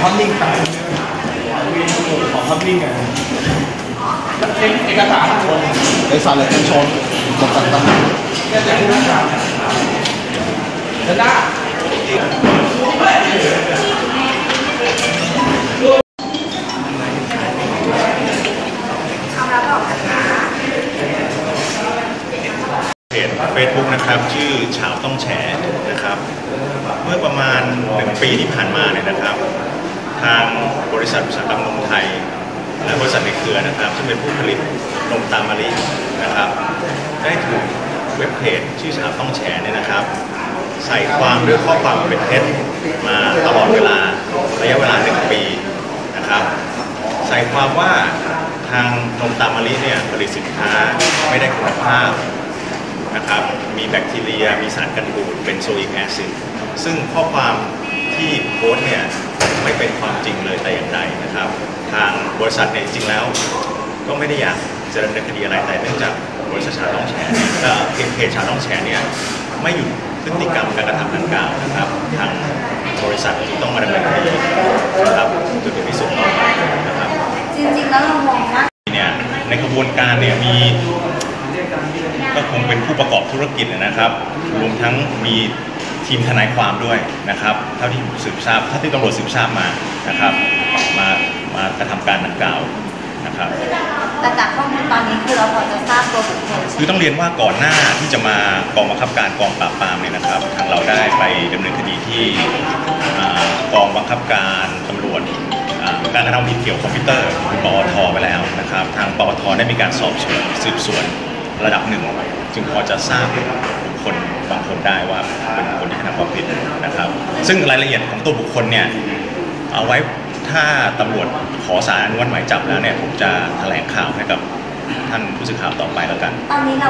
ภาพนิ่งไปขอภาพนิ่งไงเอกสารคนเอกสารอะไรกันชนหมดต่างเนี่แต่ที่นักข่าวเดินหน้าเพจเฟซบุ๊กนะครับ ชื่อเฉาต้องแฉนะครับ เมื่อประมาณหนึ่งปีที่ผ่านมาเนี่ยนะครับ ทางบริษัทอุตสาหกรรมนมไทย และบริษัทในเครือนะครับ ซึ่งเป็นผู้ผลิตนมตามมะลินะครับ ได้ถูกเว็บเพจชื่อเฉาต้องแฉเนี่ยนะครับ ใส่ความด้วยข้อความเป็นเท็จมาตลอดเวลาระยะเวลาหนึ่งปีนะครับ ใส่ความว่าทางนมตามมะลิเนี่ยผลิตสินค้าไม่ได้คุณภาพนะครับมีแบคทีเรีย มีสารกันบูด benzoic acid ซึ่งข้อความที่โพสต์เนี่ย ไม่เป็นความจริงเลยแต่อย่างใดนะครับ ทางบริษัทเนี่ยจริงๆแล้ว ก็ไม่ได้อยากจะดำเนินคดีอะไรแต่เนื่องจากบริษัทชาต้องแชร์เนี่ยเอ่อเพจเพจชาต้องแชร์เนี่ยไม่หยุดพฤติกรรมการกระทำดังกล่าวนะครับ ทางบริษัทจึงต้องมาดำเนินคดีนะครับจนถึงที่สุดต่อไปนะครับจริงๆแล้วเรามองว่าเนี่ยในกระบวนการเนี่ยมีก็คงเป็นผู้ประกอบธุรกิจนะครับ รวมทั้งมี ทีมทนายความด้วยนะครับเท่าที่สืบทราบเท่าที่ตำรวจสืบทราบมานะครับมามากระทำการดังกล่าวนะครับแต่จากข้อมูลตอนนี้คือเราพอจะทราบตัวบุคคลใช่คือไหมต้องเรียนว่าก่อนหน้าที่จะมากองบังคับการกองปราบปรามเนี่ยนะครับ ทางเราได้ไปดำเนินคดีที่อ่ากองบังคับการตำรวจอ่าการกระทำผิดเกี่ยวกับคอมพิวเตอร์คือปอทไปแล้วนะครับ ทางปอทได้มีการสอบสวนสืบสวนระดับหนึ่งจึงพอจะทราบบุ คลบางคนได้ว่าเป็นคนที่กระทำความผิดนะครับ ซึ่งรายละเอียดของตัวบุคคลเนี่ยเอาไว้ถ้าตำรวจขอสารอนุมัติหมายจับแล้วเนี่ยผมจะแถลงข่าวให้กับท่านผู้สื่อข่าวต่อไปแล้วกัน ตอนนี้เรา